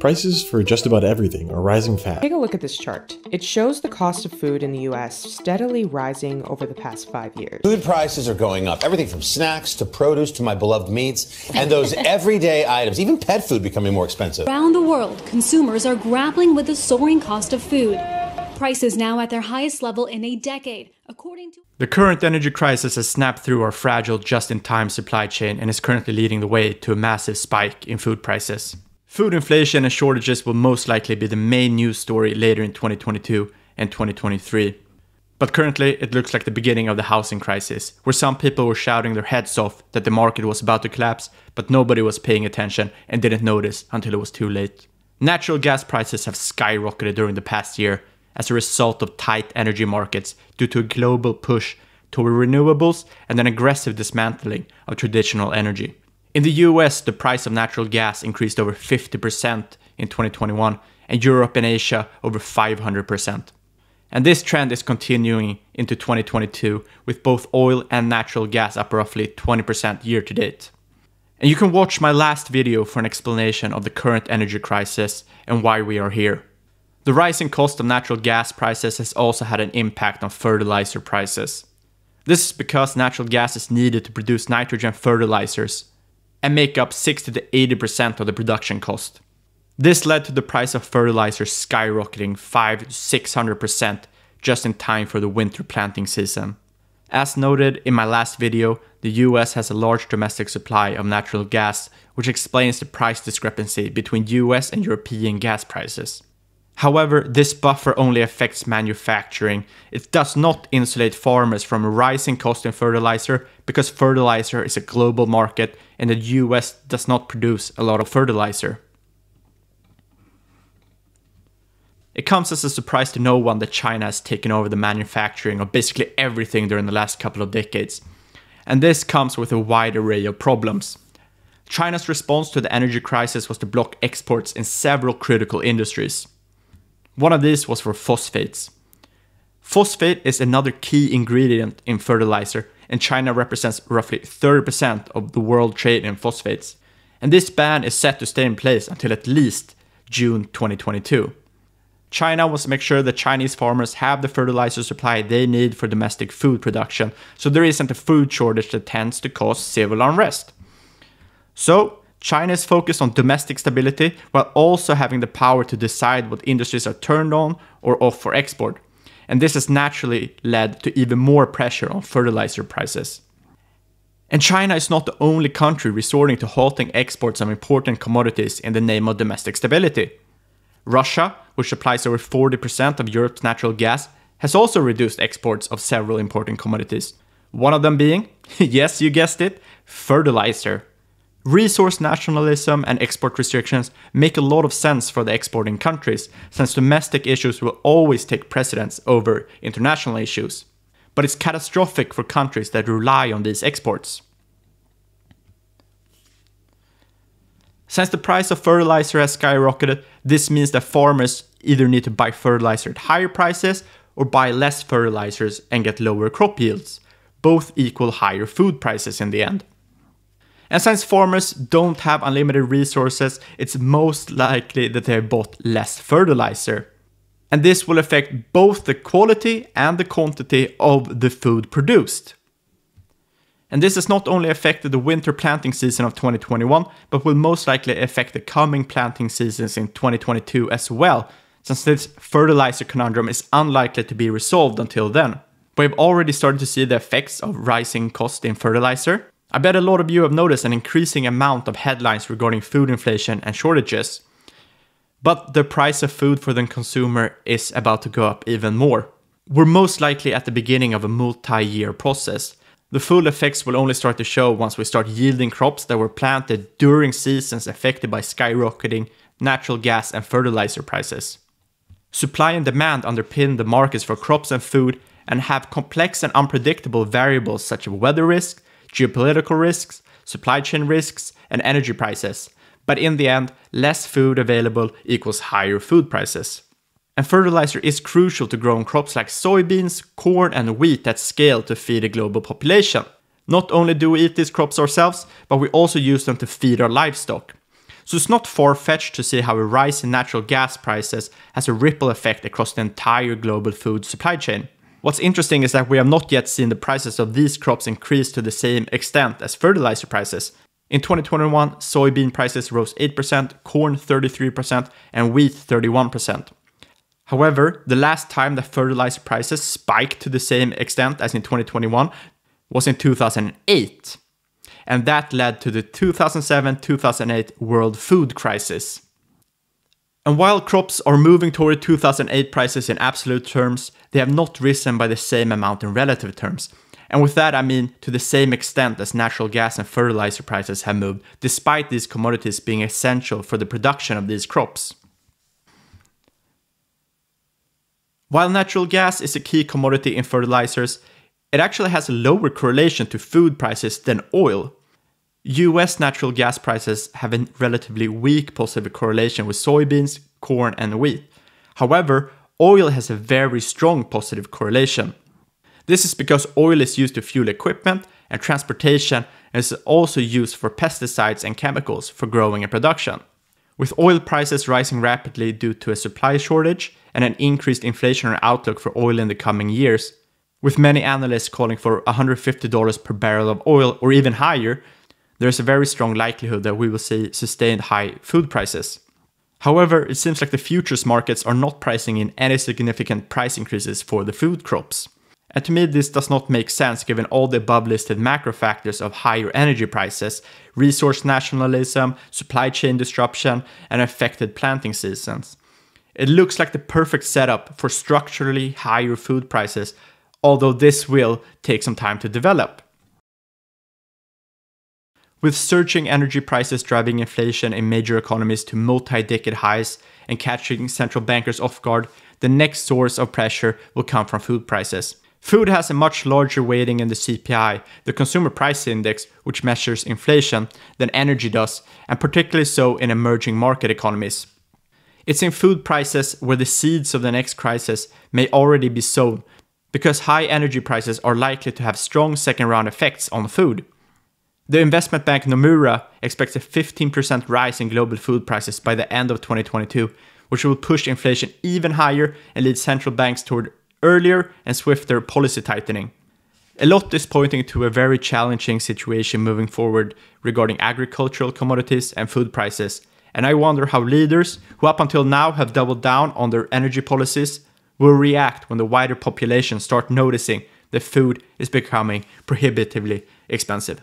Prices for just about everything are rising fast. Take a look at this chart. It shows the cost of food in the US steadily rising over the past five years. Food prices are going up. Everything from snacks to produce to my beloved meats and those everyday items, even pet food becoming more expensive. Around the world, consumers are grappling with the soaring cost of food. Prices now at their highest level in a decade, according to. The current energy crisis has snapped through our fragile just in time supply chain and is currently leading the way to a massive spike in food prices. Food inflation and shortages will most likely be the main news story later in 2022 and 2023. But currently, it looks like the beginning of the housing crisis, where some people were shouting their heads off that the market was about to collapse, but nobody was paying attention and didn't notice until it was too late. Natural gas prices have skyrocketed during the past year as a result of tight energy markets due to a global push toward renewables and an aggressive dismantling of traditional energy. In the US, the price of natural gas increased over 50% in 2021, and Europe and Asia over 500%. And this trend is continuing into 2022, with both oil and natural gas up roughly 20% year to date. And you can watch my last video for an explanation of the current energy crisis and why we are here. The rising cost of natural gas prices has also had an impact on fertilizer prices. This is because natural gas is needed to produce nitrogen fertilizers, and make up 60 to 80% of the production cost. This led to the price of fertilizers skyrocketing 5 to 600% just in time for the winter planting season. As noted in my last video, the US has a large domestic supply of natural gas, which explains the price discrepancy between US and European gas prices. However, this buffer only affects manufacturing. It does not insulate farmers from a rising cost in fertilizer because fertilizer is a global market and the US does not produce a lot of fertilizer. It comes as a surprise to no one that China has taken over the manufacturing of basically everything during the last couple of decades. And this comes with a wide array of problems. China's response to the energy crisis was to block exports in several critical industries. One of these was for phosphates. Phosphate is another key ingredient in fertilizer, and China represents roughly 30% of the world trade in phosphates. And this ban is set to stay in place until at least June 2022. China wants to make sure that Chinese farmers have the fertilizer supply they need for domestic food production, so there isn't a food shortage that tends to cause civil unrest. So, China is focused on domestic stability while also having the power to decide what industries are turned on or off for export. And this has naturally led to even more pressure on fertilizer prices. And China is not the only country resorting to halting exports of important commodities in the name of domestic stability. Russia, which supplies over 40% of Europe's natural gas, has also reduced exports of several important commodities. One of them being, yes, you guessed it, fertilizer. Resource nationalism and export restrictions make a lot of sense for the exporting countries, since domestic issues will always take precedence over international issues. But it's catastrophic for countries that rely on these exports. Since the price of fertilizer has skyrocketed, this means that farmers either need to buy fertilizer at higher prices or buy less fertilizers and get lower crop yields. Both equal higher food prices in the end. And since farmers don't have unlimited resources, it's most likely that they bought less fertilizer. And this will affect both the quality and the quantity of the food produced. And this has not only affected the winter planting season of 2021, but will most likely affect the coming planting seasons in 2022 as well, since this fertilizer conundrum is unlikely to be resolved until then. We've already started to see the effects of rising cost in fertilizer, I bet a lot of you have noticed an increasing amount of headlines regarding food inflation and shortages. But the price of food for the consumer is about to go up even more. We're most likely at the beginning of a multi year process. The full effects will only start to show once we start yielding crops that were planted during seasons affected by skyrocketing natural gas and fertilizer prices. Supply and demand underpin the markets for crops and food and have complex and unpredictable variables such as weather risk, geopolitical risks, supply chain risks, and energy prices. But in the end, less food available equals higher food prices. And fertilizer is crucial to growing crops like soybeans, corn, and wheat at scale to feed a global population. Not only do we eat these crops ourselves, but we also use them to feed our livestock. So it's not far fetched to see how a rise in natural gas prices has a ripple effect across the entire global food supply chain. What's interesting is that we have not yet seen the prices of these crops increase to the same extent as fertilizer prices. In 2021, soybean prices rose 8%, corn 33%, and wheat 31%. However, the last time that fertilizer prices spiked to the same extent as in 2021 was in 2008 and that led to the 2007 2008 world food crisis. And while crops are moving toward 2008 prices in absolute terms, they have not risen by the same amount in relative terms. And with that, I mean to the same extent as natural gas and fertilizer prices have moved, despite these commodities being essential for the production of these crops. While natural gas is a key commodity in fertilizers, it actually has a lower correlation to food prices than oil. US natural gas prices have a relatively weak positive correlation with soybeans, corn, and wheat. However, oil has a very strong positive correlation. This is because oil is used to fuel equipment and transportation and is also used for pesticides and chemicals for growing and production. With oil prices rising rapidly due to a supply shortage and an increased inflationary outlook for oil in the coming years, with many analysts calling for $150 per barrel of oil or even higher, there's a very strong likelihood that we will see sustained high food prices. However, it seems like the futures markets are not pricing in any significant price increases for the food crops. And to me, this does not make sense given all the above listed macro factors of higher energy prices, resource nationalism, supply chain disruption, and affected planting seasons. It looks like the perfect setup for structurally higher food prices, although this will take some time to develop. With surging energy prices driving inflation in major economies to multi decade highs and catching central bankers off guard, the next source of pressure will come from food prices. Food has a much larger weighting in the CPI, the Consumer Price Index, which measures inflation, than energy does, and particularly so in emerging market economies. It's in food prices where the seeds of the next crisis may already be sown, because high energy prices are likely to have strong second round effects on food. The investment bank Nomura expects a 15% rise in global food prices by the end of 2022, which will push inflation even higher and lead central banks toward earlier and swifter policy tightening. A lot is pointing to a very challenging situation moving forward regarding agricultural commodities and food prices, and I wonder how leaders who up until now have doubled down on their energy policies will react when the wider population start noticing that food is becoming prohibitively expensive.